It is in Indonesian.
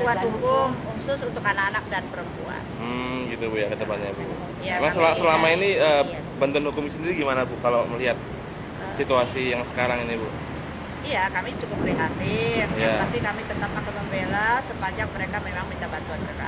bantuan hukum khusus untuk anak-anak dan perempuan. Hmm, gitu Bu ya ke depannya Bu. Ya, sel- selama ya, ini kan eh, iya. bantuan hukum sendiri gimana Bu kalau melihat uh, situasi yang sekarang ini Bu? Iya, kami cukup prihatin. Iya. Pasti kami tetap akan membela sepanjang mereka memang minta bantuan kami.